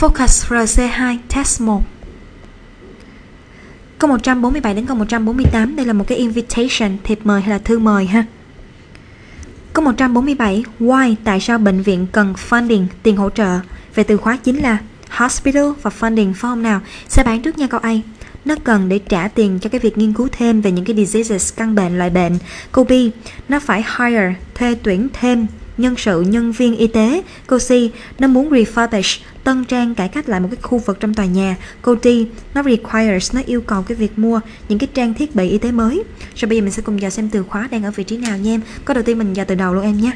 Focus RC2 Test 1 Câu 147 đến câu 148 đây là một cái invitation, thiệp mời hay là thư mời ha. Câu 147 Why tại sao bệnh viện cần funding, tiền hỗ trợ? Về từ khóa chính là hospital và funding phải không nào? Sẽ bán trước nha câu A. Nó cần để trả tiền cho cái việc nghiên cứu thêm về những cái diseases, căn bệnh, loại bệnh. Câu B, nó phải hire, thuê tuyển thêm nhân sự, nhân viên y tế. Câu C, nó muốn refurbish, tân trang cải cách lại một cái khu vực trong tòa nhà. Coty nó requires, nó yêu cầu cái việc mua những cái trang thiết bị y tế mới. Rồi bây giờ mình sẽ cùng dò xem từ khóa đang ở vị trí nào nha em. Có đầu tiên mình dò từ đầu luôn em nhé.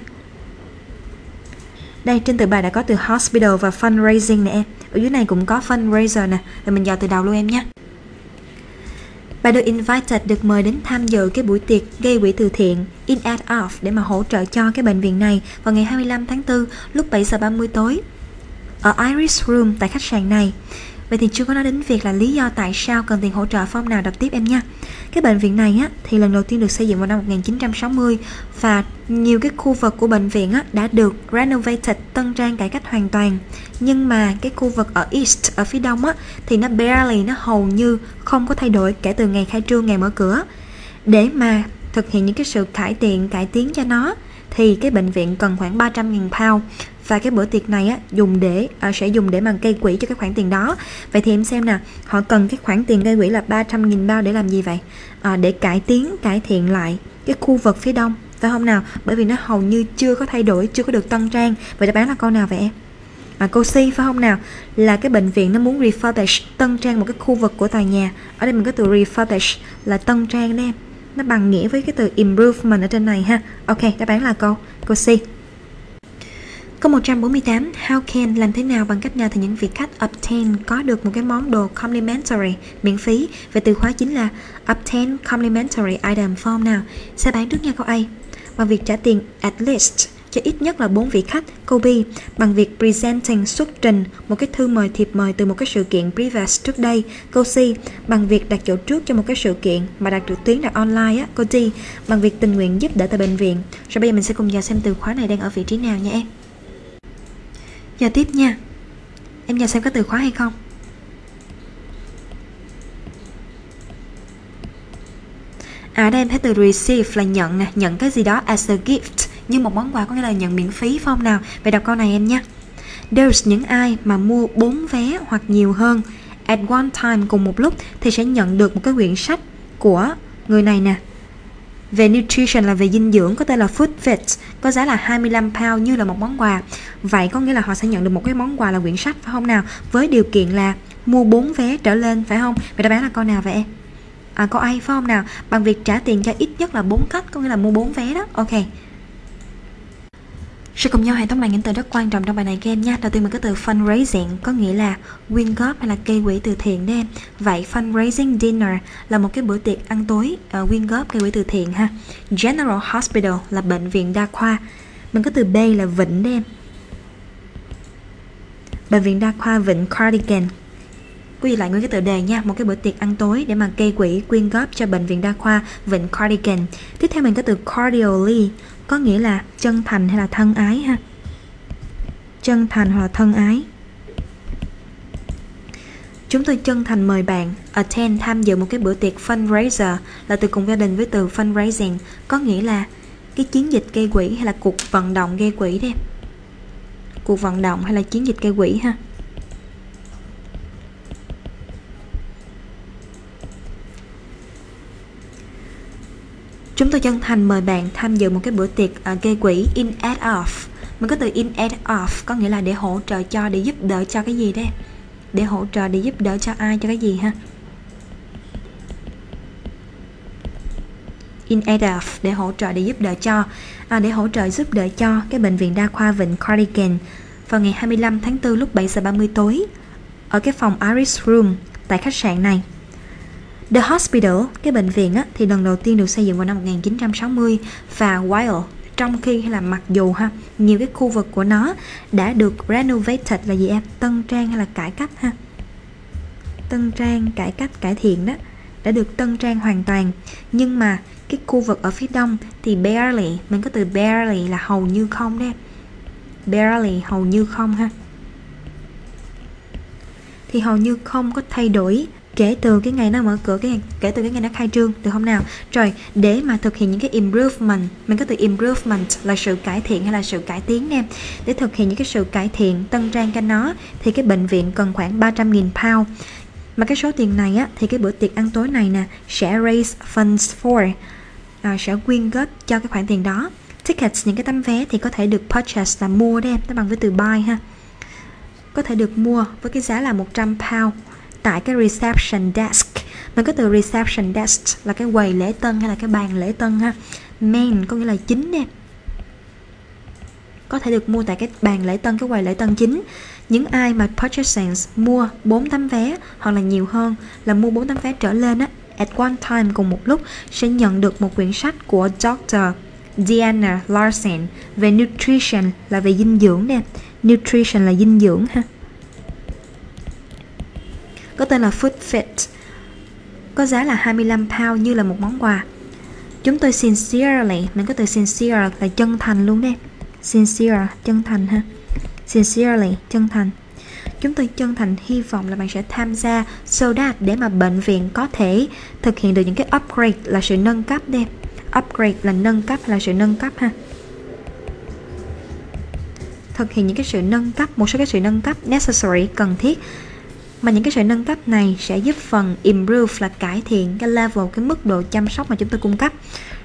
Đây trên từ bài đã có từ hospital và fundraising nè em. Ở dưới này cũng có fundraiser nè. Rồi mình dò từ đầu luôn em nhé. Bà được invited được mời đến tham dự cái buổi tiệc gây quỹ từ thiện in aid off để mà hỗ trợ cho cái bệnh viện này vào ngày 25 tháng 4 lúc 7 giờ 30 tối ở Iris Room tại khách sạn này. Vậy thì chưa có nói đến việc là lý do tại sao cần tiền hỗ trợ phong nào đọc tiếp em nha. Cái bệnh viện này á, thì lần đầu tiên được xây dựng vào năm 1960 và nhiều cái khu vực của bệnh viện á, đã được renovated, tân trang cải cách hoàn toàn. Nhưng mà cái khu vực ở East, ở phía đông á, thì nó barely, nó hầu như không có thay đổi kể từ ngày khai trương, ngày mở cửa. Để mà thực hiện những cái sự cải thiện, cải tiến cho nó thì cái bệnh viện cần khoảng 300.000 pound và cái bữa tiệc này á dùng để à, sẽ dùng để bằng gây quỹ cho cái khoản tiền đó. Vậy thì em xem nè họ cần cái khoản tiền gây quỹ là 300.000 bao để làm gì vậy? À, để cải tiến cải thiện lại cái khu vực phía đông phải không nào? Bởi vì nó hầu như chưa có thay đổi chưa có được tân trang. Vậy đáp án là câu nào vậy em? À, câu C phải không nào? Là cái bệnh viện nó muốn refurbish tân trang một cái khu vực của tòa nhà. Ở đây mình có từ refurbish là tân trang đó em. Nó bằng nghĩa với cái từ improvement ở trên này ha. Ok đáp án là câu câu C. Câu 148, how can làm thế nào bằng cách nào thì những vị khách obtain có được một cái món đồ complimentary miễn phí về từ khóa chính là obtain complimentary item form nào sẽ bán trước nha câu A bằng việc trả tiền at least cho ít nhất là 4 vị khách. Câu B bằng việc presenting xuất trình một cái thư mời thiệp mời từ một cái sự kiện previous trước đây. Câu C bằng việc đặt chỗ trước cho một cái sự kiện mà đặt trực tuyến đặt online á. Câu D bằng việc tình nguyện giúp đỡ tại bệnh viện. Rồi bây giờ mình sẽ cùng vào xem từ khóa này đang ở vị trí nào nha em. Giờ tiếp nha. Em nhờ xem có từ khóa hay không. À đây em thấy từ receive là nhận nè, Nhận cái gì đó as a gift, Như một món quà có nghĩa là nhận miễn phí phong nào? Vậy đọc câu này em nha. There's những ai mà mua 4 vé hoặc nhiều hơn. At one time cùng một lúc Thì sẽ nhận được một cái quyển sách của người này nè về nutrition là về dinh dưỡng có tên là Food Fit có giá là 25 pound như là một món quà. Vậy có nghĩa là họ sẽ nhận được một cái món quà là quyển sách phải không nào? Với điều kiện là mua 4 vé trở lên phải không? Vậy đáp án là con nào vậy em? À, có ai phải không nào? Bằng việc trả tiền cho ít nhất là 4 khách có nghĩa là mua 4 vé đó. Ok. Sẽ cùng nhau hãy tóm lại những từ rất quan trọng trong bài này các em nha. Đầu tiên mình có từ fundraising có nghĩa là quyên góp hay là gây quỹ từ thiện đó em. Vậy fundraising dinner là một cái bữa tiệc ăn tối uh, quyên góp gây quỹ từ thiện ha. General Hospital là bệnh viện đa khoa. Mình có từ B là vịnh đó em. Bệnh viện đa khoa Vịnh Cardigan Quý vị lại nguyên cái tựa đề nha Một cái bữa tiệc ăn tối để mà gây quỹ quyên góp cho bệnh viện đa khoa Vịnh Cardigan Tiếp theo mình có từ cordially có nghĩa là chân thành hay là thân ái ha? Chân thành hoặc là thân ái. Chúng tôi chân thành mời bạn attend tham dự một cái bữa tiệc fundraiser là từ cùng gia đình với từ fundraising, có nghĩa là cái chiến dịch gây quỹ hay là cuộc vận động gây quỹ đấy cuộc vận động hay là chiến dịch gây quỹ ha? Chúng tôi chân thành mời bạn tham dự một cái bữa tiệc uh, gây quỹ in aid of. Mình có từ in aid of có nghĩa là để hỗ trợ cho, để giúp đỡ cho cái gì đấy. Để hỗ trợ, để giúp đỡ cho ai, cho cái gì ha. in aid of để hỗ trợ để giúp đỡ cho à, để hỗ trợ giúp đỡ cho cái bệnh viện đa khoa Vịnh Cardigan vào ngày 25 tháng 4 lúc 7 giờ 30 tối ở cái phòng Iris Room tại khách sạn này. The Hospital, cái bệnh viện á, thì lần đầu tiên được xây dựng vào năm 1960 và while trong khi hay là mặc dù ha nhiều cái khu vực của nó đã được renovated là gì em? Tân trang hay là cải cách ha? Tân trang cải cách cải thiện đó đã được tân trang hoàn toàn. Nhưng mà cái khu vực ở phía đông thì barely mình có từ barely là hầu như không đấy barely hầu như không ha. Thì hầu như không có thay đổi kể từ cái ngày nó mở cửa cái ngày, kể từ cái ngày nó khai trương được không nào. Rồi để mà thực hiện những cái improvement mình có từ improvement là sự cải thiện hay là sự cải tiến nè? Để thực hiện những cái sự cải thiện tân trang cho nó thì cái bệnh viện cần khoảng 300.000 pound. Mà cái số tiền này á thì cái bữa tiệc ăn tối này nè sẽ raise funds for à, sẽ quyên góp cho cái khoản tiền đó. Tickets những cái tấm vé thì có thể được purchase là mua đem em nó bằng với từ buy ha. Có thể được mua với cái giá là 100 pound tại cái reception desk. Mình có từ reception desk là cái quầy lễ tân hay là cái bàn lễ tân ha? Main có nghĩa là chính nè. Có thể được mua tại cái bàn lễ tân, cái quầy lễ tân chính. Những ai mà purchasing mua 4 tấm vé hoặc là nhiều hơn là mua 4 tấm vé trở lên á, at one time cùng một lúc sẽ nhận được một quyển sách của Dr. Diana Larsen về nutrition là về dinh dưỡng nè. Nutrition là dinh dưỡng ha có tên là Food Fit. Có giá là 25 pound như là một món quà. Chúng tôi sincerely, mình có từ sincere là chân thành luôn đấy. Sincere, chân thành ha. Sincerely, chân thành. Chúng tôi chân thành hy vọng là bạn sẽ tham gia so that để mà bệnh viện có thể thực hiện được những cái upgrade là sự nâng cấp đi upgrade là nâng cấp là sự nâng cấp ha. Thực hiện những cái sự nâng cấp, một số cái sự nâng cấp necessary, cần thiết mà những cái sự nâng cấp này sẽ giúp phần improve là cải thiện cái level cái mức độ chăm sóc mà chúng tôi cung cấp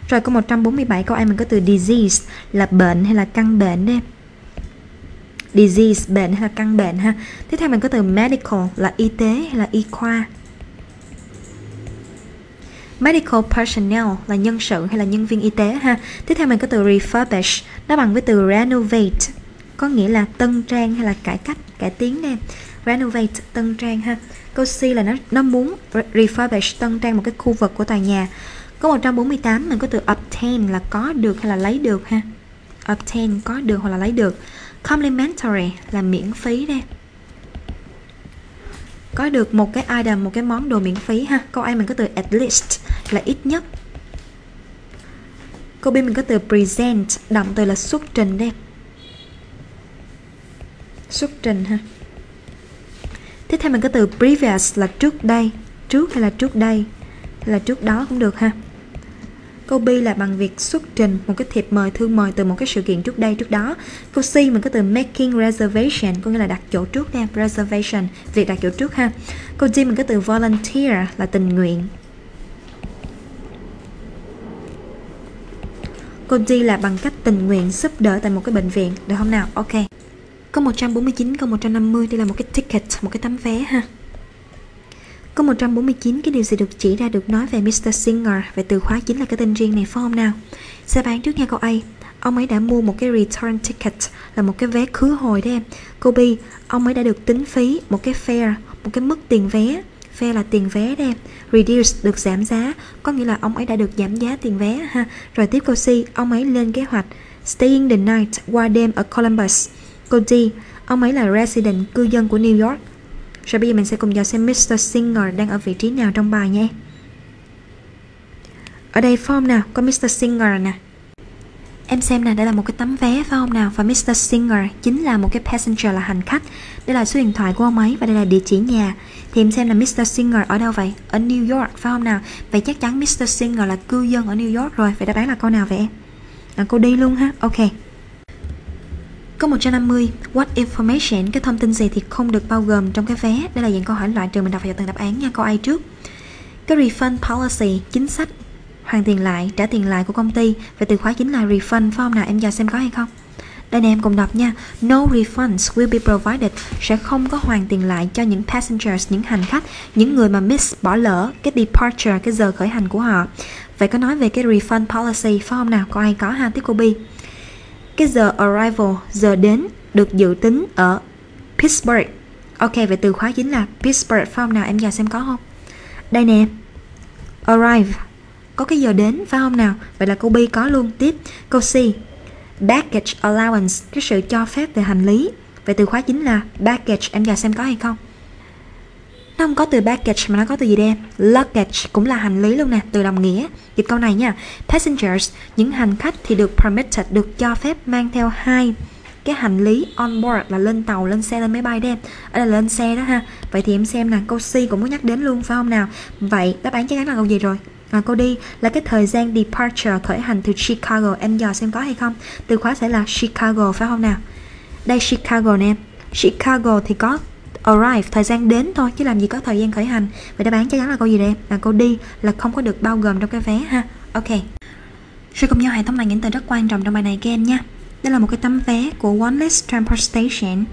rồi câu 147 câu anh mình có từ disease là bệnh hay là căn bệnh đấy disease bệnh hay là căn bệnh ha tiếp theo mình có từ medical là y tế hay là y khoa Medical personnel là nhân sự hay là nhân viên y tế ha. Tiếp theo mình có từ refurbish, nó bằng với từ renovate, có nghĩa là tân trang hay là cải cách, cải tiến nè. Renovate, tân trang ha. Câu C là nó nó muốn refurbish, tân trang một cái khu vực của tòa nhà. Câu 148 mình có từ obtain là có được hay là lấy được ha. Obtain có được hoặc là lấy được. Complimentary là miễn phí đây có được một cái item một cái món đồ miễn phí ha câu A mình có từ at least là ít nhất câu B mình có từ present động từ là xuất trình đây xuất trình ha tiếp theo mình có từ previous là trước đây trước hay là trước đây hay là trước đó cũng được ha Câu B là bằng việc xuất trình một cái thiệp mời thư mời từ một cái sự kiện trước đây trước đó. Câu C mình có từ making reservation có nghĩa là đặt chỗ trước nha, reservation, việc đặt chỗ trước ha. Câu D mình có từ volunteer là tình nguyện. Câu D là bằng cách tình nguyện giúp đỡ tại một cái bệnh viện, được không nào? Ok. Câu 149, câu 150 đây là một cái ticket, một cái tấm vé ha. Câu 149 cái điều gì được chỉ ra được nói về Mr. Singer về từ khóa chính là cái tên riêng này phải không nào? Sẽ bán trước nha câu A. Ông ấy đã mua một cái return ticket là một cái vé khứ hồi đấy em. Câu B, ông ấy đã được tính phí một cái fare, một cái mức tiền vé. Fare là tiền vé đây em. Reduce được giảm giá, có nghĩa là ông ấy đã được giảm giá tiền vé ha. Rồi tiếp câu C, ông ấy lên kế hoạch staying the night qua đêm ở Columbus. Cô D, ông ấy là resident cư dân của New York rồi bây giờ mình sẽ cùng dò xem Mr. Singer đang ở vị trí nào trong bài nhé. Ở đây form nào, có Mr. Singer nè. Em xem nè, đây là một cái tấm vé phải không nào? Và Mr. Singer chính là một cái passenger là hành khách. Đây là số điện thoại của ông ấy và đây là địa chỉ nhà. Thì em xem là Mr. Singer ở đâu vậy? Ở New York phải không nào? Vậy chắc chắn Mr. Singer là cư dân ở New York rồi. Vậy đáp án là câu nào vậy em? Là cô đi luôn ha. Ok. Câu 150, what information, cái thông tin gì thì không được bao gồm trong cái vé? Đây là dạng câu hỏi loại trừ mình đọc vào từng đáp án nha, câu A trước. Cái refund policy, chính sách hoàn tiền lại, trả tiền lại của công ty Về từ khóa chính là refund, phải không nào? Em giờ xem có hay không? Đây nè em cùng đọc nha No refunds will be provided Sẽ không có hoàn tiền lại cho những passengers, những hành khách Những người mà miss, bỏ lỡ cái departure, cái giờ khởi hành của họ Vậy có nói về cái refund policy phải không nào? Có ai có ha? Tiếp cô Bi cái giờ arrival, giờ đến được dự tính ở Pittsburgh. Ok, vậy từ khóa chính là Pittsburgh phải không nào? Em vào xem có không? Đây nè. Arrive. Có cái giờ đến phải không nào? Vậy là câu B có luôn. Tiếp. Câu C. Baggage allowance. Cái sự cho phép về hành lý. Vậy từ khóa chính là baggage. Em vào xem có hay không? Nó không có từ baggage mà nó có từ gì đây luggage cũng là hành lý luôn nè từ đồng nghĩa. Dịch câu này nha. Passengers những hành khách thì được permitted được cho phép mang theo hai cái hành lý on board là lên tàu lên xe lên máy bay đem ở đây là lên xe đó ha. Vậy thì em xem nè câu C cũng có nhắc đến luôn phải không nào? Vậy đáp án chắc chắn là câu gì rồi? À, câu đi là cái thời gian departure khởi hành từ Chicago. Em dò xem có hay không? Từ khóa sẽ là Chicago phải không nào? Đây Chicago nè em. Chicago thì có arrive thời gian đến thôi chứ làm gì có thời gian khởi hành. Vậy đáp án chắc chắn là câu gì đây? Là câu đi là không có được bao gồm trong cái vé ha. Ok. Rồi cùng nhau hệ thống này những từ rất quan trọng trong bài này các em nha. Đây là một cái tấm vé của One Less Transportation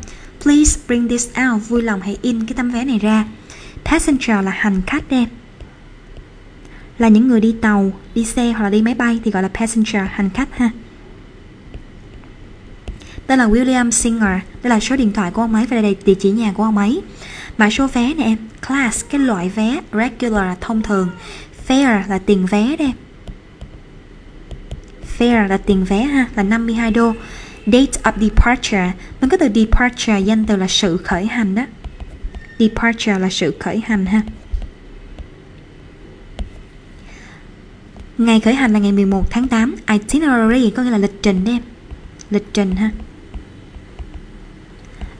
Please bring this out. Vui lòng hãy in cái tấm vé này ra. Passenger là hành khách em Là những người đi tàu, đi xe hoặc là đi máy bay Thì gọi là passenger, hành khách ha tên là William Singer Đây là số điện thoại của ông ấy Và đây là địa chỉ nhà của ông ấy. Mã số vé nè em. Class, cái loại vé Regular là thông thường. Fare là tiền vé đây fare là tiền vé ha là 52 đô. Date of departure mình có từ departure danh từ là sự khởi hành đó. Departure là sự khởi hành ha. Ngày khởi hành là ngày 11 tháng 8 Itinerary có nghĩa là lịch trình em. Lịch trình ha.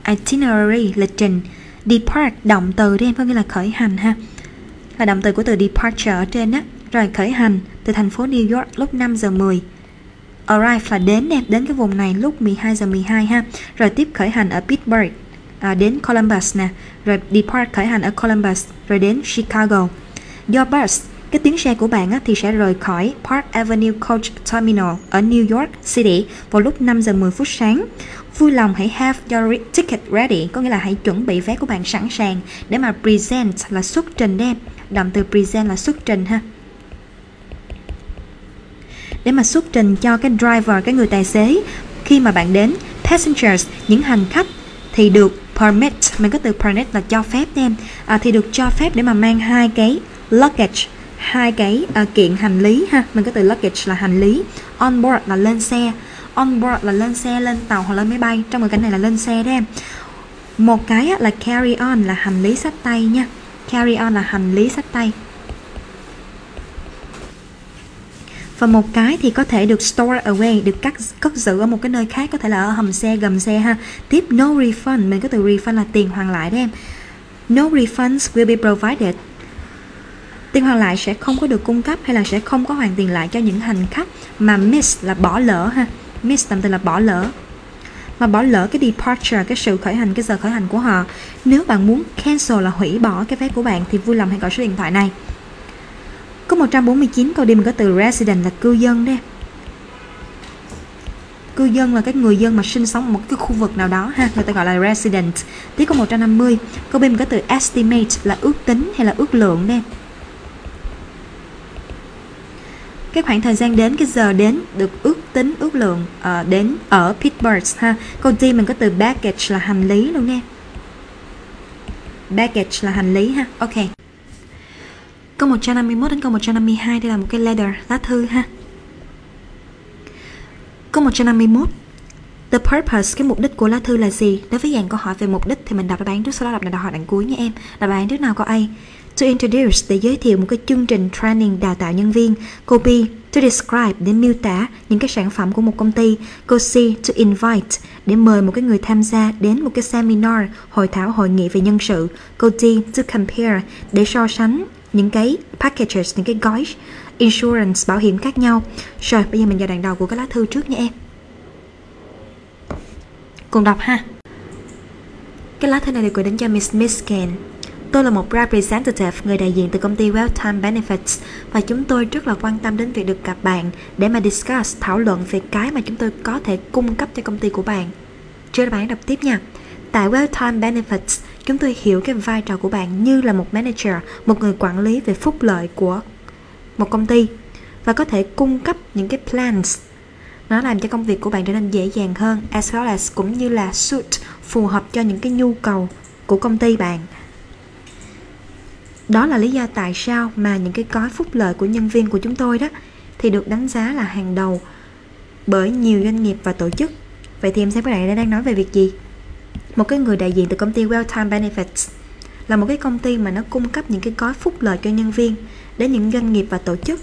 Itinerary, lịch trình Depart, động từ đây em có nghĩa là khởi hành ha. Là động từ của từ departure ở trên á, Rồi khởi hành từ thành phố New York lúc 5 giờ 10 arrive là đến em đến cái vùng này lúc 12 giờ 12 ha. Rồi tiếp khởi hành ở Pittsburgh à, đến Columbus nè. Rồi depart khởi hành ở Columbus rồi đến Chicago. Your bus cái tuyến xe của bạn á, thì sẽ rời khỏi Park Avenue Coach Terminal ở New York City vào lúc 5 giờ 10 phút sáng. Vui lòng hãy have your ticket ready, có nghĩa là hãy chuẩn bị vé của bạn sẵn sàng để mà present là xuất trình đem. Động từ present là xuất trình ha. Để mà xuất trình cho cái driver, cái người tài xế khi mà bạn đến passengers, những hành khách thì được permit, mình có từ permit là cho phép em. À, thì được cho phép để mà mang hai cái luggage hai cái uh, kiện hành lý ha. Mình có từ luggage là hành lý on board là lên xe on board là lên xe, lên tàu hoặc lên máy bay. Trong cái cảnh này là lên xe đó em. Một cái là carry on, là hành lý sách tay nha. Carry on là hành lý sách tay. Và một cái thì có thể được store away, được cất cất giữ ở một cái nơi khác, có thể là ở hầm xe, gầm xe ha. Tiếp, no refund. Mình có từ refund là tiền hoàn lại đó em. No refunds will be provided. Tiền hoàn lại sẽ không có được cung cấp hay là sẽ không có hoàn tiền lại cho những hành khách mà miss, là bỏ lỡ ha miss tạm từ là bỏ lỡ. Mà bỏ lỡ, cái departure, cái sự khởi hành, cái giờ khởi hành của họ, nếu bạn muốn cancel là hủy bỏ cái vé của bạn thì vui lòng hãy gọi số điện thoại này. Có 149 câu đi mình có từ resident là cư dân đấy cư dân là cái người dân mà sinh sống ở một cái khu vực nào đó ha, người ta gọi là resident. Tiếp có 150 câu B mình có từ estimate là ước tính hay là ước lượng đây cái khoảng thời gian đến cái giờ đến được ước tính ước lượng uh, đến ở Pittsburgh ha câu D mình có từ baggage là hành lý luôn nè baggage là hành lý ha ok Câu 151 đến câu 152 đây là một cái letter, lá thư ha. Câu 151 The purpose, cái mục đích của lá thư là gì? Đối với dạng câu hỏi về mục đích thì mình đọc đáp án trước sau đó đọc đáp hỏi đằng cuối nha em. Đáp án trước nào có A. To introduce để giới thiệu một cái chương trình training đào tạo nhân viên. Câu B. To describe để miêu tả những cái sản phẩm của một công ty. Câu C. To invite để mời một cái người tham gia đến một cái seminar, hội thảo hội nghị về nhân sự. Câu D. To compare để so sánh những cái packages, những cái gói insurance, bảo hiểm khác nhau. Rồi, bây giờ mình vào đoạn đầu của cái lá thư trước nha em. Cùng đọc ha. Cái lá thư này được gửi đến cho Miss Miskin. Tôi là một representative, người đại diện từ công ty Welltime Benefits và chúng tôi rất là quan tâm đến việc được gặp bạn để mà discuss, thảo luận về cái mà chúng tôi có thể cung cấp cho công ty của bạn. Chưa bạn đọc tiếp nha. Tại Welltime Benefits, chúng tôi hiểu cái vai trò của bạn như là một manager, một người quản lý về phúc lợi của một công ty và có thể cung cấp những cái plans nó làm cho công việc của bạn trở nên dễ dàng hơn as well as cũng như là suit phù hợp cho những cái nhu cầu của công ty bạn đó là lý do tại sao mà những cái gói phúc lợi của nhân viên của chúng tôi đó thì được đánh giá là hàng đầu bởi nhiều doanh nghiệp và tổ chức vậy thì em xem cái này đang nói về việc gì một cái người đại diện từ công ty Welltime Benefits là một cái công ty mà nó cung cấp những cái gói phúc lợi cho nhân viên đến những doanh nghiệp và tổ chức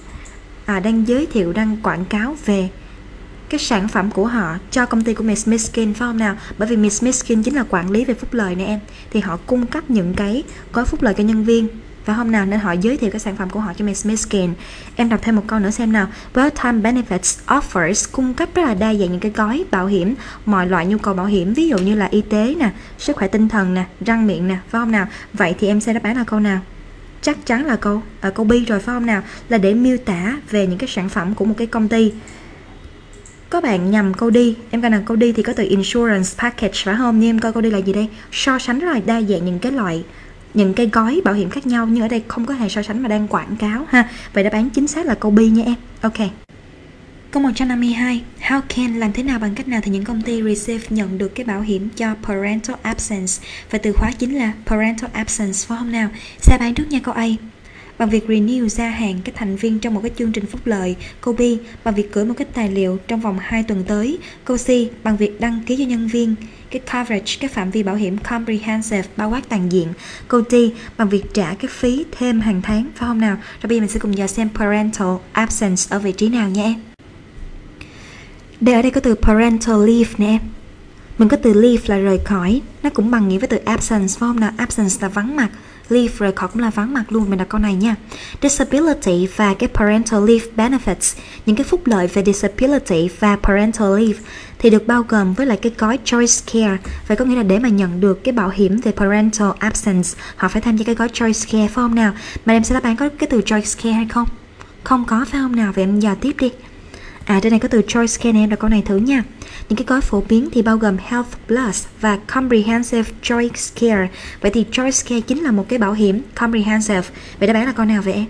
à, đang giới thiệu đang quảng cáo về cái sản phẩm của họ cho công ty của Miss Miskin phải không nào? Bởi vì Miss Miskin chính là quản lý về phúc lợi nè em. Thì họ cung cấp những cái gói phúc lợi cho nhân viên và hôm nào nên họ giới thiệu cái sản phẩm của họ cho Miss Miskin em đọc thêm một câu nữa xem nào. Well Time Benefits Offers cung cấp rất là đa dạng những cái gói bảo hiểm mọi loại nhu cầu bảo hiểm ví dụ như là y tế nè sức khỏe tinh thần nè răng miệng nè phải không nào? Vậy thì em sẽ đáp án là câu nào? Chắc chắn là câu à, câu B rồi phải không nào? Là để miêu tả về những cái sản phẩm của một cái công ty. Có bạn nhầm câu đi em coi là câu đi thì có từ insurance package phải không? Nhưng em coi câu đi là gì đây? So sánh rất là đa dạng những cái loại những cái gói bảo hiểm khác nhau nhưng ở đây không có hề so sánh mà đang quảng cáo ha. Vậy đáp án chính xác là câu B nha em. Ok. Câu 152 How can, làm thế nào bằng cách nào thì những công ty receive nhận được cái bảo hiểm cho parental absence? Và từ khóa chính là parental absence, phải không nào? Xe bán trước nha câu A. Bằng việc renew gia hạn các thành viên trong một cái chương trình phúc lợi. Câu B, bằng việc gửi một cái tài liệu trong vòng 2 tuần tới. Câu C, bằng việc đăng ký cho nhân viên cái coverage, cái phạm vi bảo hiểm comprehensive bao quát toàn diện. Câu bằng việc trả cái phí thêm hàng tháng phải không nào? Rồi bây giờ mình sẽ cùng giờ xem parental absence ở vị trí nào nha em. Đây ở đây có từ parental leave nè em. Mình có từ leave là rời khỏi, nó cũng bằng nghĩa với từ absence phải không nào? Absence là vắng mặt leave rời khỏi cũng là vắng mặt luôn mình đặt câu này nha disability và cái parental leave benefits những cái phúc lợi về disability và parental leave thì được bao gồm với lại cái gói choice care vậy có nghĩa là để mà nhận được cái bảo hiểm về parental absence, họ phải tham gia cái gói choice care, phải không nào mà em sẽ đáp án có cái từ choice care hay không không có, phải không nào vậy em dò tiếp đi À trên này có từ choice care em là câu này thử nha. Những cái gói phổ biến thì bao gồm Health Plus và Comprehensive Choice Care. Vậy thì Choice Care chính là một cái bảo hiểm comprehensive. Vậy đáp án là câu nào vậy em?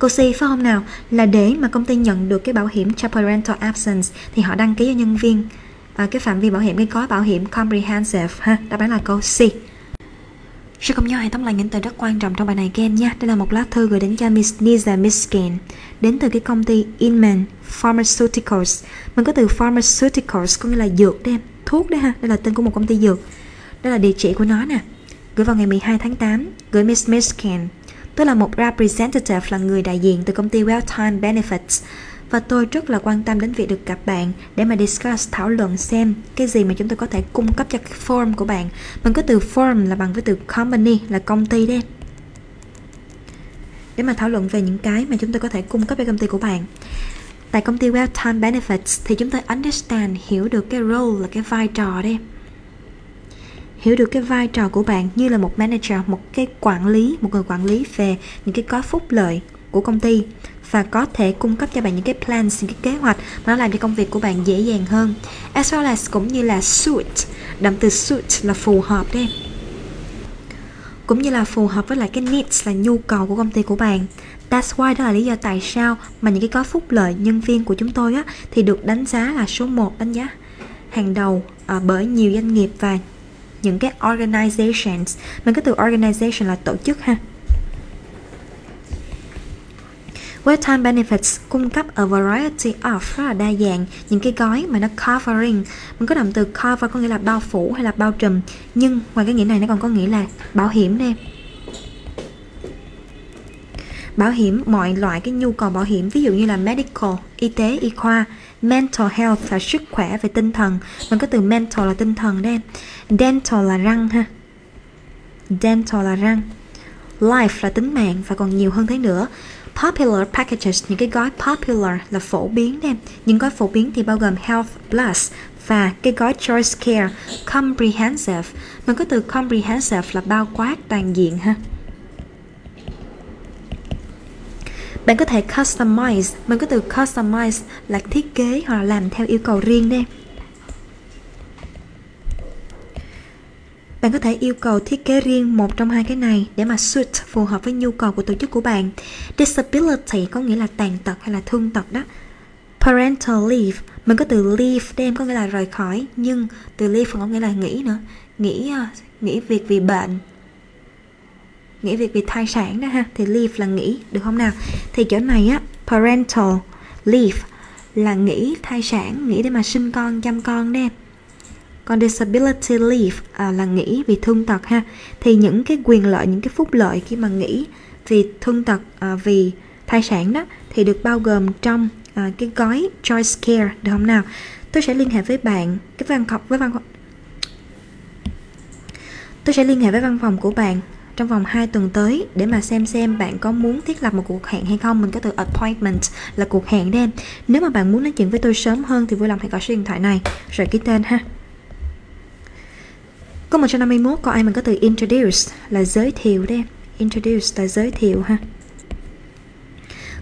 Cô C phải không nào? Là để mà công ty nhận được cái bảo hiểm cho parental absence thì họ đăng ký cho nhân viên à, cái phạm vi bảo hiểm cái gói bảo hiểm comprehensive ha. Đáp án là câu C. Sẽ cùng nhau hãy tóm lại những từ rất quan trọng trong bài này các em nha. Đây là một lá thư gửi đến cho Miss Lisa Miskin đến từ cái công ty Inman Pharmaceuticals. Mình có từ Pharmaceuticals có nghĩa là dược đấy em, thuốc đấy ha. Đây là tên của một công ty dược. Đây là địa chỉ của nó nè. Gửi vào ngày 12 tháng 8, gửi Miss Miskin. Tôi là một representative là người đại diện từ công ty Welltime Benefits. Và tôi rất là quan tâm đến việc được gặp bạn để mà discuss, thảo luận xem cái gì mà chúng tôi có thể cung cấp cho cái form của bạn. Mình có từ form là bằng với từ company, là công ty đấy. Để mà thảo luận về những cái mà chúng tôi có thể cung cấp cho công ty của bạn. Tại công ty Welltime Benefits thì chúng tôi understand, hiểu được cái role, là cái vai trò đấy hiểu được cái vai trò của bạn như là một manager một cái quản lý một người quản lý về những cái có phúc lợi của công ty và có thể cung cấp cho bạn những cái plans, những cái kế hoạch mà nó làm cho công việc của bạn dễ dàng hơn. As well as cũng như là suit, động từ suit là phù hợp đấy cũng như là phù hợp với lại cái needs là nhu cầu của công ty của bạn. That's why đó là lý do tại sao mà những cái có phúc lợi nhân viên của chúng tôi á thì được đánh giá là số 1 đánh giá hàng đầu à, bởi nhiều doanh nghiệp và những cái organizations. Mình có từ organization là tổ chức ha. Webtime Benefits cung cấp a variety of, rất là đa dạng. Những cái gói mà nó covering, mình có động từ cover có nghĩa là bao phủ hay là bao trùm. Nhưng ngoài cái nghĩa này nó còn có nghĩa là bảo hiểm đây bảo hiểm, mọi loại cái nhu cầu bảo hiểm, ví dụ như là medical, y tế, y khoa, mental health là sức khỏe về tinh thần. Mình có từ mental là tinh thần đây dental là răng ha dental là răng life là tính mạng và còn nhiều hơn thế nữa Popular packages, những cái gói popular là phổ biến em. Những gói phổ biến thì bao gồm Health Plus và cái gói Choice Care Comprehensive. Mình có từ comprehensive là bao quát toàn diện ha. Bạn có thể customize, mình có từ customize là thiết kế hoặc là làm theo yêu cầu riêng đây. Bạn có thể yêu cầu thiết kế riêng một trong hai cái này để mà suit phù hợp với nhu cầu của tổ chức của bạn. Disability có nghĩa là tàn tật hay là thương tật đó. Parental leave, mình có từ leave đem có nghĩa là rời khỏi nhưng từ leave còn có nghĩa là nghỉ nữa. Nghỉ ờ, nghỉ việc vì bệnh. Nghỉ việc vì thai sản đó ha thì leave là nghỉ được không nào? Thì chỗ này á parental leave là nghỉ thai sản, nghỉ để mà sinh con, chăm con đem còn disability leave à, là nghỉ vì thương tật ha. Thì những cái quyền lợi những cái phúc lợi khi mà nghỉ vì thương tật à, vì thai sản đó thì được bao gồm trong à, cái gói Choice Care được không nào? Tôi sẽ liên hệ với bạn cái văn phòng với văn phòng. Tôi sẽ liên hệ với văn phòng của bạn trong vòng 2 tuần tới để mà xem xem bạn có muốn thiết lập một cuộc hẹn hay không. Mình có từ appointment là cuộc hẹn đen nếu mà bạn muốn nói chuyện với tôi sớm hơn thì vui lòng hãy gọi số điện thoại này. Rồi ký tên ha. Câu 151 có ai mình có từ introduce là giới thiệu đây. Introduce là giới thiệu ha.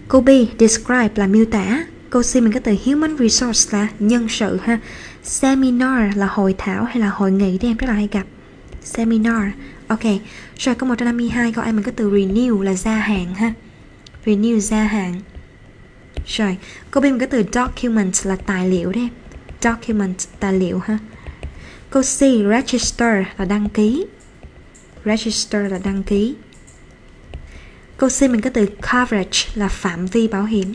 Câu B, describe là miêu tả. Câu C mình có từ human resource là nhân sự ha. Seminar là hội thảo hay là hội nghị đây em, rất là hay gặp. Seminar, Ok. Rồi câu 152 câu ai mình có từ renew là gia hạn ha. Renew, gia hạn. Rồi Câu B mình có từ document là tài liệu đây Document, tài liệu ha. Câu C, register là đăng ký. Register là đăng ký. Câu C mình có từ coverage là phạm vi bảo hiểm.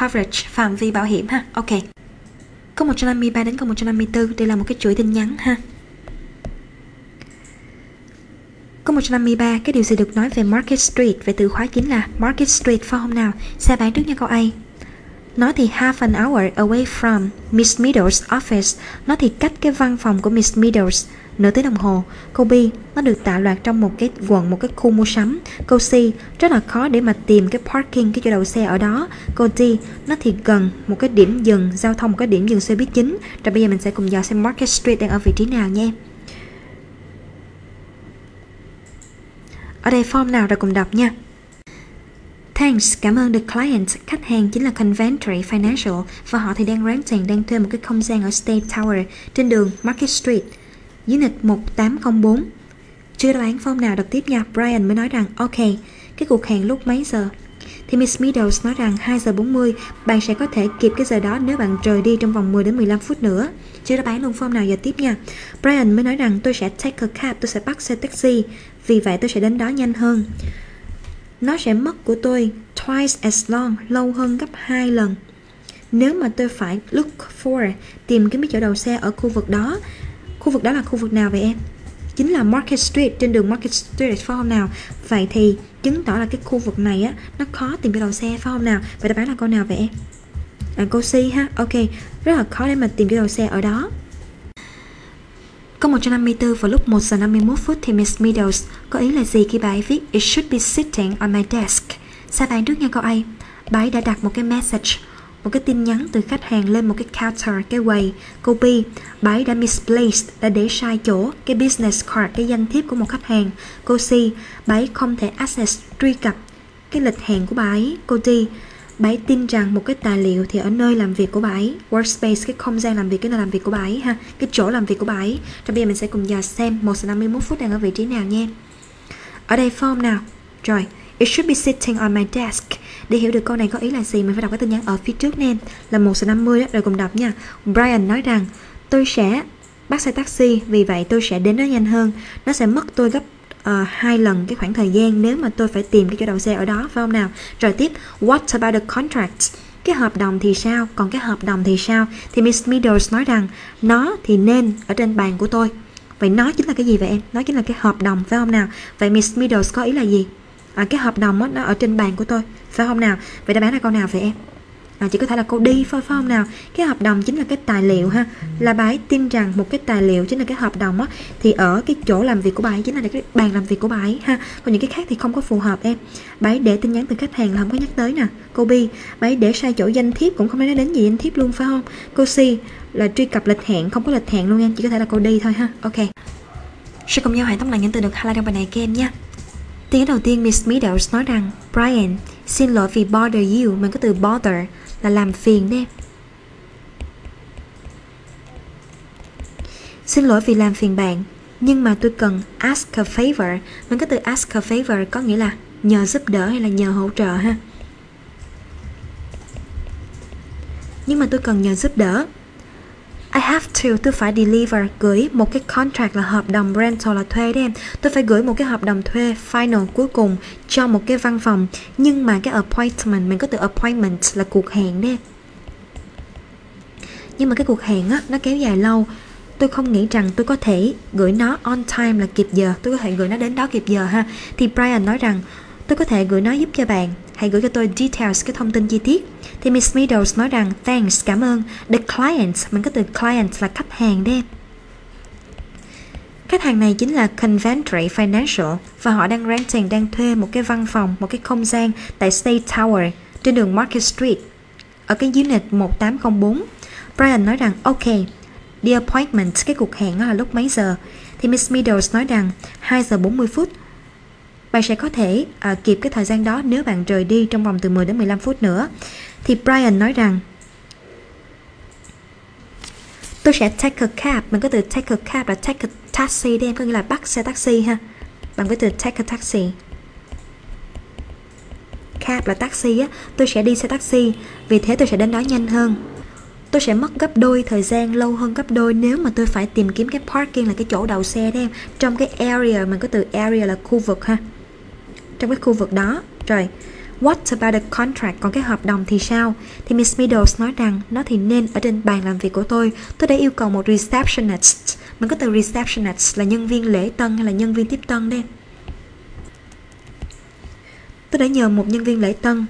Coverage, phạm vi bảo hiểm ha. Ok. Câu 153 đến câu 154 đây là một cái chuỗi tin nhắn ha. Câu 153 cái điều gì được nói về Market Street về từ khóa chính là Market Street phải không nào? Xe bán trước nha câu A. Nó thì half an hour away from Miss Meadows' office. Nó thì cách cái văn phòng của Miss Meadows nửa tiếng đồng hồ. Câu B, nó được tạo loạt trong một cái quận, một cái khu mua sắm. Câu C, rất là khó để mà tìm cái parking, cái chỗ đậu xe ở đó. Câu D, nó thì gần một cái điểm dừng giao thông, một cái điểm dừng xe buýt chính. Rồi bây giờ mình sẽ cùng dò xem Market Street đang ở vị trí nào nha. Ở đây form nào rồi cùng đọc nha. Thanks, cảm ơn the client. Khách hàng chính là Conventory Financial và họ thì đang renting, đang thuê một cái không gian ở State Tower trên đường Market Street, unit 1804. Chưa đoán phong nào được tiếp nha, Brian mới nói rằng ok, cái cuộc hẹn lúc mấy giờ? Thì Miss Meadows nói rằng 2 giờ 40 bạn sẽ có thể kịp cái giờ đó nếu bạn rời đi trong vòng 10 đến 15 phút nữa. Chưa đáp án luôn form nào giờ tiếp nha. Brian mới nói rằng tôi sẽ take a cab, tôi sẽ bắt xe taxi, vì vậy tôi sẽ đến đó nhanh hơn nó sẽ mất của tôi twice as long, lâu hơn gấp hai lần. Nếu mà tôi phải look for, tìm kiếm cái chỗ đầu xe ở khu vực đó, khu vực đó là khu vực nào vậy em? Chính là Market Street, trên đường Market Street phải không nào? Vậy thì chứng tỏ là cái khu vực này á, nó khó tìm cái đầu xe phải không nào? Vậy đáp án là câu nào vậy em? À, câu C ha, ok, rất là khó để mà tìm cái đầu xe ở đó. Câu 154 vào lúc 1 giờ 51 phút thì Miss Meadows có ý là gì khi bà ấy viết It should be sitting on my desk. sao bạn trước nha câu A. Bà ấy đã đặt một cái message, một cái tin nhắn từ khách hàng lên một cái counter, cái quầy. Câu B, bà ấy đã misplaced, đã để sai chỗ cái business card, cái danh thiếp của một khách hàng. Câu C, bà ấy không thể access, truy cập cái lịch hẹn của bà ấy. Câu D, bà ấy tin rằng một cái tài liệu thì ở nơi làm việc của bà ấy, workspace, cái không gian làm việc, cái nơi làm việc của bà ấy ha, cái chỗ làm việc của bà ấy. Rồi bây giờ mình sẽ cùng dò xem 1 giờ 51 phút đang ở vị trí nào nha. Ở đây form nào? Rồi, It should be sitting on my desk. Để hiểu được câu này có ý là gì, Mình phải đọc cái tin nhắn ở phía trước nè. Là 1 giờ 50 đó, Rồi cùng đọc nha. Brian nói rằng, Tôi sẽ bắt xe taxi, Vì vậy tôi sẽ đến đó nhanh hơn. Nó sẽ mất tôi gấp uh, hai lần cái khoảng thời gian nếu mà tôi phải tìm cái chỗ đậu xe ở đó phải không nào? Rồi tiếp what about the contract? Cái hợp đồng thì sao? Còn cái hợp đồng thì sao? Thì Miss Meadows nói rằng nó thì nên ở trên bàn của tôi. Vậy nó chính là cái gì vậy em? Nó chính là cái hợp đồng phải không nào? Vậy Miss Meadows có ý là gì? À, cái hợp đồng đó, nó ở trên bàn của tôi phải không nào? Vậy đáp án là câu nào vậy em? À, chỉ có thể là cô đi phải không nào. Cái hợp đồng chính là cái tài liệu ha. Là bà ấy tin rằng một cái tài liệu chính là cái hợp đồng á. Thì ở cái chỗ làm việc của bà ấy chính là cái bàn làm việc của bà ấy ha. Còn những cái khác thì không có phù hợp em. Bà ấy để tin nhắn từ khách hàng là không có nhắc tới nè. Cô B bà ấy để sai chỗ danh thiếp cũng không nói đến gì danh thiếp luôn phải không? Cô C là truy cập lịch hẹn không có lịch hẹn luôn em chỉ có thể là cô đi thôi ha. Ok. Sẽ cùng nhau hãy tóm lại những từ được highlight trong bài này các em nhé. Tiếng đầu tiên Miss Meadows nói rằng Brian, xin lỗi vì bother you. Mình có từ bother là làm phiền đấy Xin lỗi vì làm phiền bạn, Nhưng mà tôi cần ask a favor. Mình có từ ask a favor có nghĩa là nhờ giúp đỡ hay là nhờ hỗ trợ ha? Nhưng mà tôi cần nhờ giúp đỡ. I have to, tôi phải deliver, gửi một cái contract là hợp đồng rental là thuê đấy em. Tôi phải gửi một cái hợp đồng thuê final cuối cùng cho một cái văn phòng. Nhưng mà cái appointment, mình có từ appointment là cuộc hẹn đấy Nhưng mà cái cuộc hẹn á, nó kéo dài lâu. Tôi không nghĩ rằng tôi có thể gửi nó on time là kịp giờ. Tôi có thể gửi nó đến đó kịp giờ ha. Thì Brian nói rằng Tôi có thể gửi nó giúp cho bạn. Hãy gửi cho tôi details, cái thông tin chi tiết. Thì Miss Meadows nói rằng thanks, cảm ơn. The client, mình có từ client là khách hàng đấy Khách hàng này chính là Conventry Financial và họ đang renting, đang thuê một cái văn phòng, một cái không gian tại State Tower trên đường Market Street ở cái unit 1804. Brian nói rằng ok, the appointment, cái cuộc hẹn là lúc mấy giờ? Thì Miss Meadows nói rằng 2 giờ 40 phút. Bạn sẽ có thể à, kịp cái thời gian đó nếu bạn rời đi trong vòng từ 10 đến 15 phút nữa. Thì Brian nói rằng tôi sẽ take a cab. Mình có từ take a cab là take a taxi đi em có nghĩa là bắt xe taxi ha. Bằng với từ take a taxi. Cab là taxi á tôi sẽ đi xe taxi vì thế tôi sẽ đến đó nhanh hơn. Tôi sẽ mất gấp đôi thời gian lâu hơn gấp đôi nếu mà tôi phải tìm kiếm cái parking là cái chỗ đậu xe đấy em trong cái area mình có từ area là khu vực ha trong cái khu vực đó rồi What about the contract? Còn cái hợp đồng thì sao? Thì Miss Meadows nói rằng nó thì nên ở trên bàn làm việc của tôi. Tôi đã yêu cầu một receptionist. Mình có từ receptionist là nhân viên lễ tân hay là nhân viên tiếp tân đây. Tôi đã nhờ một nhân viên lễ tân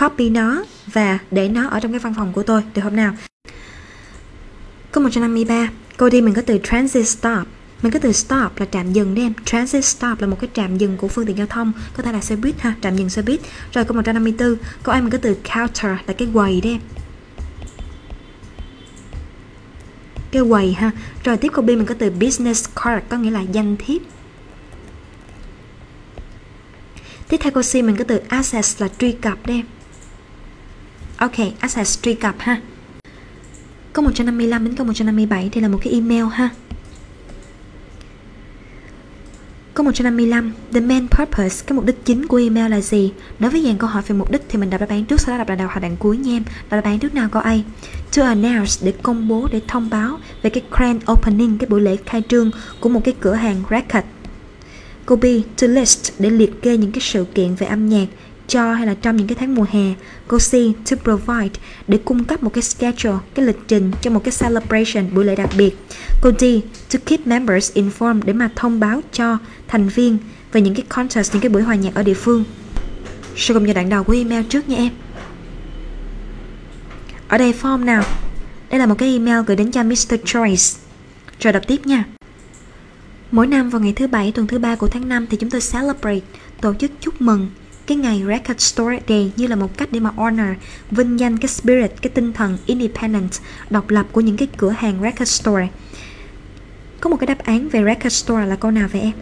copy nó và để nó ở trong cái văn phòng của tôi được hôm nào? Câu 153, cô đi mình có từ transit stop mình có từ stop là trạm dừng đấy em. Transit stop là một cái trạm dừng của phương tiện giao thông. Có thể là xe buýt ha, trạm dừng xe buýt. Rồi câu 154 Câu em mình có từ counter là cái quầy đấy em. Cái quầy ha. Rồi tiếp câu B mình có từ business card Có nghĩa là danh thiếp. Tiếp theo câu C mình có từ access là truy cập đấy em. Ok, access truy cập ha. Câu 155 đến câu 157 thì là một cái email ha. Câu 155, the main purpose, cái mục đích chính của email là gì? Đối với dạng câu hỏi về mục đích thì mình đọc đáp án trước, sau đó đọc đáp đầu hoặc đoạn cuối nha em. Đọc đáp án trước nào câu A. To announce, để công bố, để thông báo về cái grand opening, cái buổi lễ khai trương của một cái cửa hàng record. Câu B, to list, để liệt kê những cái sự kiện về âm nhạc cho hay là trong những cái tháng mùa hè. cô C, to provide, để cung cấp một cái schedule, cái lịch trình cho một cái celebration, buổi lễ đặc biệt. cô D, to keep members informed, để mà thông báo cho thành viên về những cái concert, những cái buổi hòa nhạc ở địa phương. Sẽ cùng vào đoạn đầu của email trước nha em. Ở đây form nào? Đây là một cái email gửi đến cho Mr. Choice. Rồi đọc tiếp nha. Mỗi năm vào ngày thứ bảy tuần thứ ba của tháng 5 thì chúng tôi celebrate, tổ chức chúc mừng cái ngày Record Store Day như là một cách để mà honor, vinh danh cái spirit, cái tinh thần independent, độc lập của những cái cửa hàng Record Store. Có một cái đáp án về Record Store là câu nào vậy em?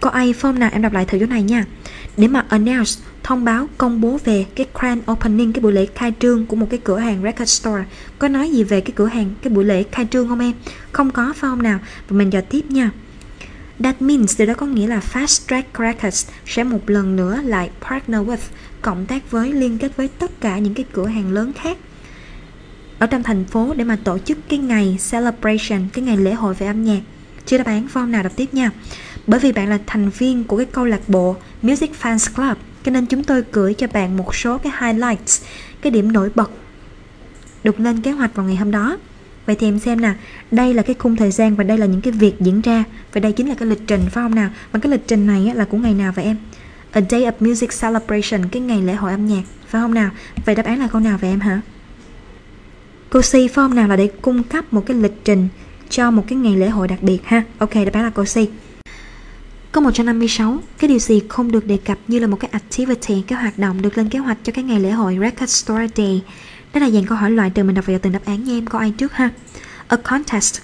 Có ai form nào em đọc lại thử chỗ này nha. Để mà announce, thông báo, công bố về cái grand opening, cái buổi lễ khai trương của một cái cửa hàng record store. Có nói gì về cái cửa hàng, cái buổi lễ khai trương không em? Không có phải không nào? Và mình dò tiếp nha. That means điều đó có nghĩa là Fast Track Records sẽ một lần nữa lại partner with, cộng tác với, liên kết với tất cả những cái cửa hàng lớn khác ở trong thành phố để mà tổ chức cái ngày celebration, cái ngày lễ hội về âm nhạc. Chưa đáp án form nào đọc tiếp nha. Bởi vì bạn là thành viên của cái câu lạc bộ Music Fans Club, cho nên chúng tôi gửi cho bạn một số cái highlights, cái điểm nổi bật được lên kế hoạch vào ngày hôm đó. Vậy thì em xem nè, đây là cái khung thời gian và đây là những cái việc diễn ra và đây chính là cái lịch trình phải không nào? Và cái lịch trình này là của ngày nào vậy em? A Day of Music Celebration, cái ngày lễ hội âm nhạc, phải không nào? Vậy đáp án là câu nào vậy em hả? Câu C phải không nào là để cung cấp một cái lịch trình cho một cái ngày lễ hội đặc biệt ha. Ok, đáp án là câu C. Câu 156, cái điều gì không được đề cập như là một cái activity, cái hoạt động được lên kế hoạch cho cái ngày lễ hội Record Store Day. Đó là dạng câu hỏi loại trừ mình đọc vào từng đáp án nha em, có ai trước ha. A contest,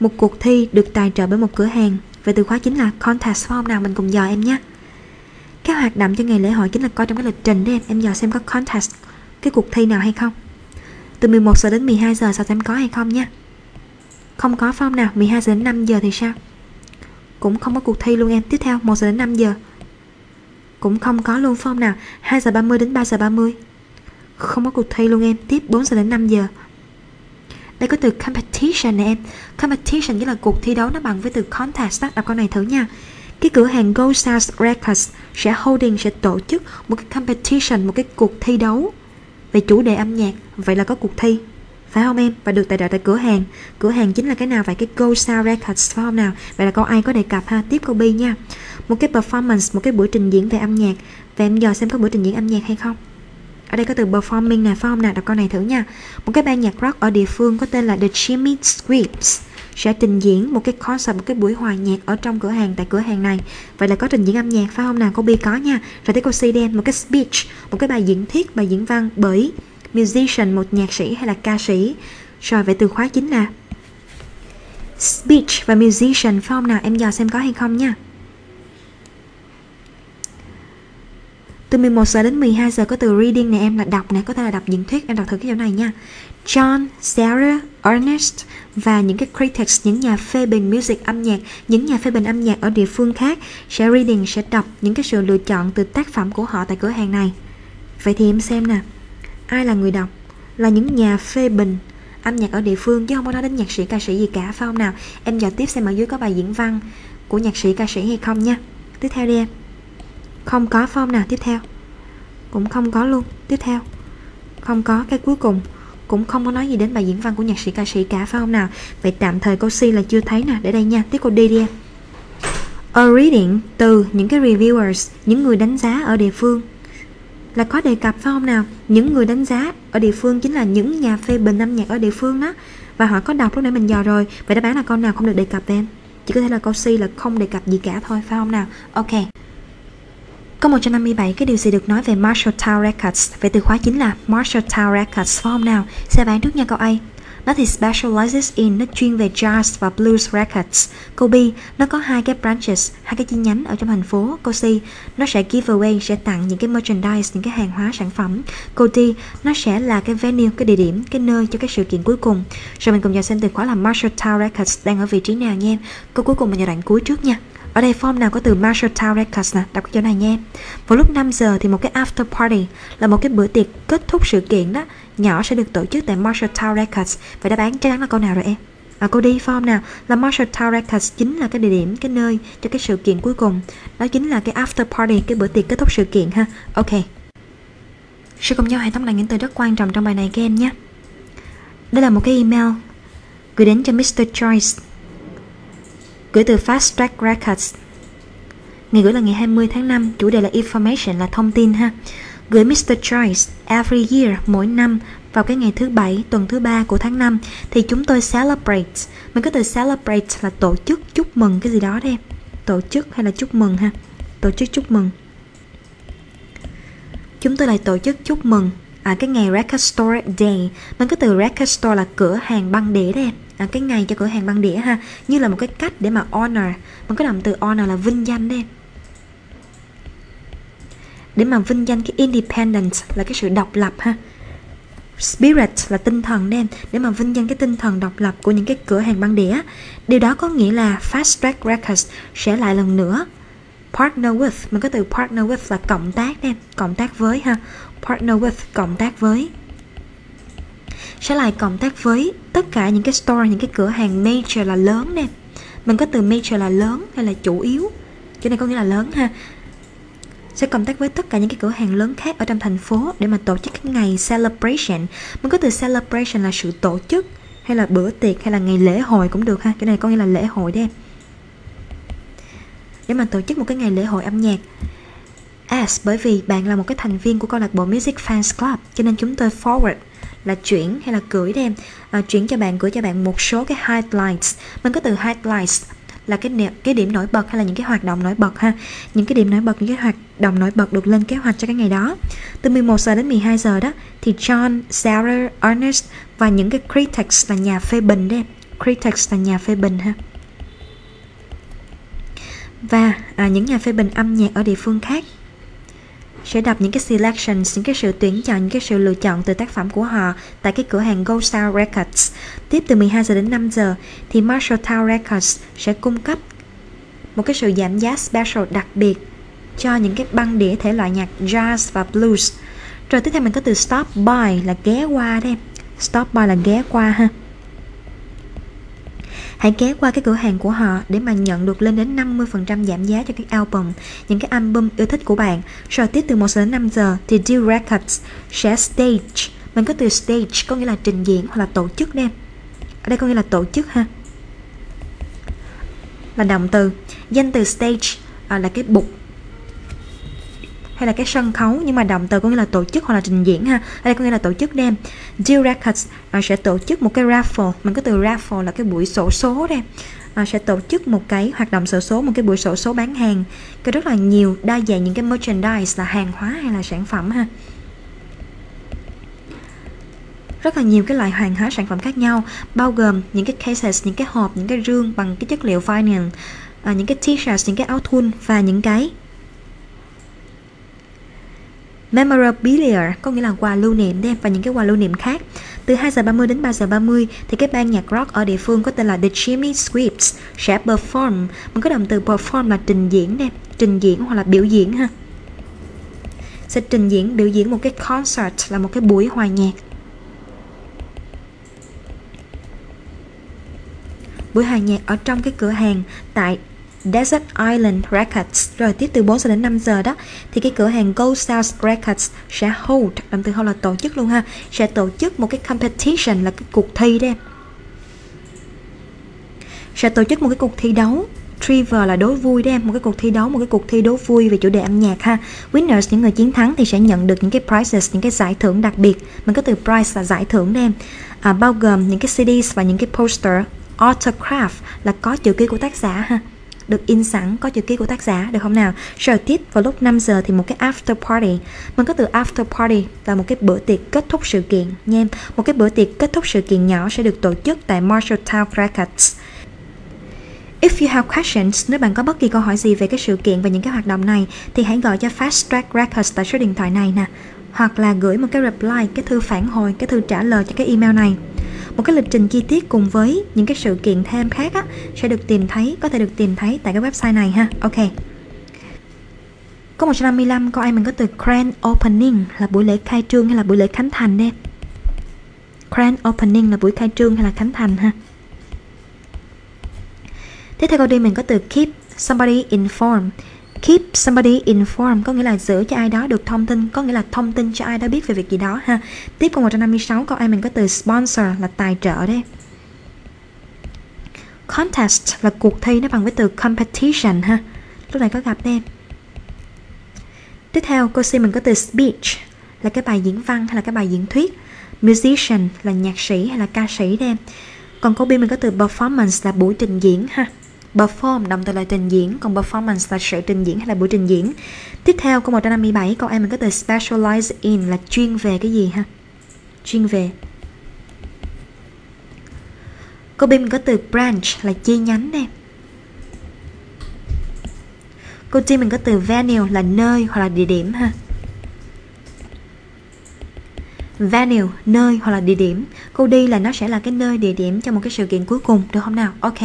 một cuộc thi được tài trợ bởi một cửa hàng. Vậy từ khóa chính là contest phải không nào mình cùng dò em nhé. Cái hoạt động cho ngày lễ hội chính là coi trong cái lịch trình đấy em, em dò xem có contest, cái cuộc thi nào hay không. Từ 11 giờ đến 12 giờ sao xem có hay không nha. Không có phải không nào, 12 giờ đến 5 giờ thì sao? cũng không có cuộc thi luôn em tiếp theo 1 giờ đến 5 giờ cũng không có luôn form nào 2 giờ 30 đến 3 giờ 30 không có cuộc thi luôn em. Tiếp 4 giờ đến 5 giờ. Đây có từ competition nè em. Competition nghĩa là cuộc thi đấu nó bằng với từ contest đó. đọc câu này thử nha. Cái cửa hàng Gold Stars Records sẽ holding, sẽ tổ chức một cái competition, một cái cuộc thi đấu về chủ đề âm nhạc. Vậy là có cuộc thi. Phải không em? Và được tài trợ tại cửa hàng. Cửa hàng chính là cái nào vậy? Cái Gold Sound Records, phải không nào? Vậy là câu ai có đề cập ha? Tiếp câu B nha. Một cái performance, một cái buổi trình diễn về âm nhạc. Và em dò xem có buổi trình diễn âm nhạc hay không? Ở đây có từ performing nè, phải không? Nào đọc câu này thử nha. Một cái ban nhạc rock ở địa phương có tên là The Jimmy Scripps sẽ trình diễn một cái concert, một cái buổi hòa nhạc ở trong cửa hàng, tại cửa hàng này. Vậy là có trình diễn âm nhạc, phải không nào cô B có nha. Rồi tới cô C đen, một cái speech, một cái bài diễn thuyết, bài diễn văn bởi musician, một nhạc sĩ hay là ca sĩ. Rồi, vậy từ khóa chính là speech và musician, phải không nào? Em dò xem có hay không nha. Từ 11 giờ đến 12 giờ có từ reading này em là đọc này, có thể là đọc diễn thuyết, em đọc thử cái chỗ này nha. John, Sarah, Ernest và những cái critics, những nhà phê bình music âm nhạc, những nhà phê bình âm nhạc ở địa phương khác sẽ reading, sẽ đọc những cái sự lựa chọn từ tác phẩm của họ tại cửa hàng này. Vậy thì em xem nè, ai là người đọc? Là những nhà phê bình âm nhạc ở địa phương chứ không có nói đến nhạc sĩ ca sĩ gì cả phải không nào? Em dò tiếp xem ở dưới có bài diễn văn của nhạc sĩ ca sĩ hay không nha. Tiếp theo đi em không có form nào tiếp theo. Cũng không có luôn, tiếp theo. Không có cái cuối cùng. Cũng không có nói gì đến bài diễn văn của nhạc sĩ ca sĩ cả phải không nào. Vậy tạm thời cô si là chưa thấy nè. Để đây nha, tiếp cô đi đi em. A reading từ những cái reviewers, những người đánh giá ở địa phương. Là có đề cập phải không nào? Những người đánh giá ở địa phương chính là những nhà phê bình âm nhạc ở địa phương đó. Và họ có đọc lúc nãy mình dò rồi. Vậy đáp án là con nào không được đề cập em? Chỉ có thể là câu C là không đề cập gì cả thôi, phải không nào? Ok có 157 cái điều gì được nói về Marshall Town Records? Vậy từ khóa chính là Marshall Town Records form nào? Sẽ bán trước nha câu A. Nó thì specializes in, nó chuyên về jazz và blues records. Câu B, nó có hai cái branches, hai cái chi nhánh ở trong thành phố. Câu C, nó sẽ give away, sẽ tặng những cái merchandise, những cái hàng hóa sản phẩm. Câu D, nó sẽ là cái venue, cái địa điểm, cái nơi cho cái sự kiện cuối cùng. Rồi mình cùng nhau xem từ khóa là Marshall Town Records đang ở vị trí nào nha em. Câu cuối cùng mình giai đoạn cuối trước nha. Ở đây form nào có từ Marshall Town Records nè, đọc cái chỗ này nha Vào lúc 5 giờ thì một cái after party là một cái bữa tiệc kết thúc sự kiện đó nhỏ sẽ được tổ chức tại Marshall Town Records. Vậy đáp án chắc chắn là câu nào rồi em? À, cô đi form nào là Marshall Town Records chính là cái địa điểm, cái nơi cho cái sự kiện cuối cùng. Đó chính là cái after party, cái bữa tiệc kết thúc sự kiện ha. Ok. Sẽ cùng nhau hãy tóm lại những từ rất quan trọng trong bài này các em nhé. Đây là một cái email gửi đến cho Mr. Choice gửi từ Fast Track Records. Ngày gửi là ngày 20 tháng 5, chủ đề là information là thông tin ha. Gửi Mr. Choice every year mỗi năm vào cái ngày thứ bảy tuần thứ ba của tháng 5 thì chúng tôi celebrate. Mình có từ celebrate là tổ chức chúc mừng cái gì đó đây Tổ chức hay là chúc mừng ha. Tổ chức chúc mừng. Chúng tôi lại tổ chức chúc mừng à, cái ngày Record Store Day. Mình có từ Record Store là cửa hàng băng đĩa đây em. À, cái ngày cho cửa hàng băng đĩa ha. Như là một cái cách để mà honor. Mình có động từ honor là vinh danh đây để mà vinh danh cái independence là cái sự độc lập ha. Spirit là tinh thần đen để mà vinh danh cái tinh thần độc lập của những cái cửa hàng băng đĩa. Điều đó có nghĩa là fast track records sẽ lại lần nữa. Partner with. Mình có từ partner with là cộng tác đen cộng tác với ha partner with, cộng tác với. Sẽ lại cộng tác với tất cả những cái store, những cái cửa hàng major là lớn nè. Mình có từ major là lớn hay là chủ yếu? Chỗ này có nghĩa là lớn ha. Sẽ cộng tác với tất cả những cái cửa hàng lớn khác ở trong thành phố để mà tổ chức cái ngày celebration. Mình có từ celebration là sự tổ chức hay là bữa tiệc hay là ngày lễ hội cũng được ha. Cái này có nghĩa là lễ hội đấy để mà tổ chức một cái ngày lễ hội âm nhạc as bởi vì bạn là một cái thành viên của câu lạc bộ Music Fans Club cho nên chúng tôi forward là chuyển hay là gửi đem à, chuyển cho bạn gửi cho bạn một số cái highlights. Mình có từ highlights là cái cái điểm nổi bật hay là những cái hoạt động nổi bật ha? Những cái điểm nổi bật những cái hoạt động nổi bật được lên kế hoạch cho cái ngày đó. Từ 11 giờ đến 12 giờ đó thì John, Sarah, Ernest và những cái critics là nhà phê bình đấy critics là nhà phê bình ha? Và à, những nhà phê bình âm nhạc ở địa phương khác sẽ đọc những cái selections, những cái sự tuyển chọn, những cái sự lựa chọn từ tác phẩm của họ tại cái cửa hàng Gold Star Records. Tiếp từ 12 giờ đến 5 giờ thì Marshall Town Records sẽ cung cấp một cái sự giảm giá special đặc biệt cho những cái băng đĩa thể loại nhạc jazz và blues. Rồi tiếp theo mình có từ stop by là ghé qua đây. Stop by là ghé qua ha hãy ghé qua cái cửa hàng của họ để mà nhận được lên đến 50% giảm giá cho các album, những cái album yêu thích của bạn. Rồi tiếp từ 1 giờ đến 5 giờ thì Deal Records sẽ stage. Mình có từ stage có nghĩa là trình diễn hoặc là tổ chức đem ở đây có nghĩa là tổ chức ha. Là động từ. Danh từ stage à, là cái bục hay là cái sân khấu nhưng mà động từ có nghĩa là tổ chức hoặc là trình diễn ha. Ở đây có nghĩa là tổ chức đem Jill Records à, sẽ tổ chức một cái raffle. Mình có từ raffle là cái buổi sổ số đây. À, sẽ tổ chức một cái hoạt động sổ số một cái buổi sổ số bán hàng. Có rất là nhiều đa dạng những cái merchandise là hàng hóa hay là sản phẩm ha. Rất là nhiều cái loại hàng hóa sản phẩm khác nhau bao gồm những cái cases những cái hộp những cái rương bằng cái chất liệu vinyl à, những cái t-shirt những cái áo thun và những cái memorabilia có nghĩa là quà lưu niệm đem và những cái quà lưu niệm khác. Từ 2 giờ 30 đến 3 giờ 30 thì cái ban nhạc rock ở địa phương có tên là The Jimmy Scripts sẽ perform. Mình có động từ perform là trình diễn nè, trình diễn hoặc là biểu diễn ha. Sẽ trình diễn biểu diễn một cái concert là một cái buổi hòa nhạc. Buổi hòa nhạc ở trong cái cửa hàng tại Desert Island Records. Rồi tiếp từ 4 giờ đến 5 giờ đó thì cái cửa hàng Gold Stars Records sẽ hold động từ hold là tổ chức luôn ha sẽ tổ chức một cái competition là cái cuộc thi đấy sẽ tổ chức một cái cuộc thi đấu Trevor là đố vui đấy em một cái cuộc thi đấu một cái cuộc thi đố vui về chủ đề âm nhạc ha. Winners những người chiến thắng thì sẽ nhận được những cái prizes những cái giải thưởng đặc biệt. Mình có từ prize là giải thưởng đấy em. À, bao gồm những cái CDs và những cái poster. Autograph là có chữ ký của tác giả ha được in sẵn có chữ ký của tác giả được không nào? Sở tiếp vào lúc 5 giờ thì một cái after party. Mình có từ after party là một cái bữa tiệc kết thúc sự kiện nha em. Một cái bữa tiệc kết thúc sự kiện nhỏ sẽ được tổ chức tại Marshalltown Records If you have questions, nếu bạn có bất kỳ câu hỏi gì về cái sự kiện và những cái hoạt động này thì hãy gọi cho Fast Track Records tại số điện thoại này nè. Hoặc là gửi một cái reply, cái thư phản hồi, cái thư trả lời cho cái email này một cái lịch trình chi tiết cùng với những cái sự kiện thêm khác á, sẽ được tìm thấy có thể được tìm thấy tại cái website này ha. Ok. Có 155 câu ai mình có từ grand opening là buổi lễ khai trương hay là buổi lễ khánh thành đây? Grand opening là buổi khai trương hay là khánh thành ha? Tiếp theo câu đi mình có từ keep somebody informed keep somebody informed. Có nghĩa là giữ cho ai đó được thông tin. Có nghĩa là thông tin cho ai đó biết về việc gì đó, ha. Tiếp câu 156 câu ai mình có từ sponsor là tài trợ đấy. Contest là cuộc thi nó bằng với từ competition, ha. Lúc này có gặp em tiếp theo, cô C mình có từ speech là cái bài diễn văn hay là cái bài diễn thuyết. Musician là nhạc sĩ hay là ca sĩ đây. Còn câu B mình có từ performance là buổi trình diễn, ha. Perform động từ là trình diễn, còn performance là sự trình diễn hay là buổi trình diễn. Tiếp theo câu 157 câu em mình có từ specialize in là chuyên về cái gì ha? Chuyên về. Câu B mình có từ branch là chi nhánh đây. Câu D mình có từ venue là nơi hoặc là địa điểm ha. Venue, nơi hoặc là địa điểm. Câu đi là nó sẽ là cái nơi địa điểm cho một cái sự kiện cuối cùng được không nào? Ok.